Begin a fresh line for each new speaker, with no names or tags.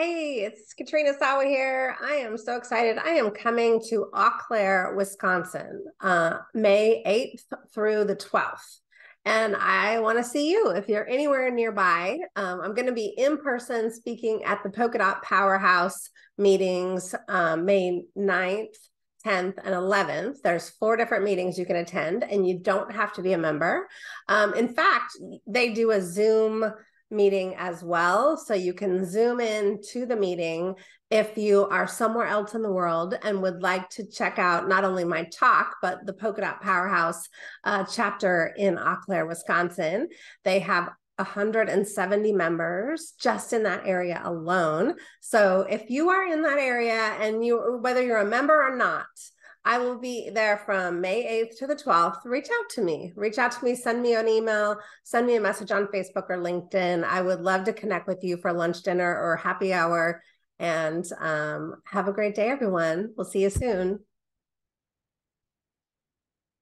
Hey, it's Katrina Sawa here. I am so excited. I am coming to Eau Claire, Wisconsin, uh, May 8th through the 12th. And I want to see you if you're anywhere nearby. Um, I'm going to be in person speaking at the Polka Dot Powerhouse meetings um, May 9th, 10th, and 11th. There's four different meetings you can attend, and you don't have to be a member. Um, in fact, they do a Zoom meeting as well. So you can zoom in to the meeting if you are somewhere else in the world and would like to check out not only my talk, but the Polka Dot Powerhouse uh, chapter in Eau Claire, Wisconsin. They have 170 members just in that area alone. So if you are in that area and you, whether you're a member or not, I will be there from May 8th to the 12th. Reach out to me. Reach out to me. Send me an email. Send me a message on Facebook or LinkedIn. I would love to connect with you for lunch, dinner, or happy hour. And um, have a great day, everyone. We'll see you soon.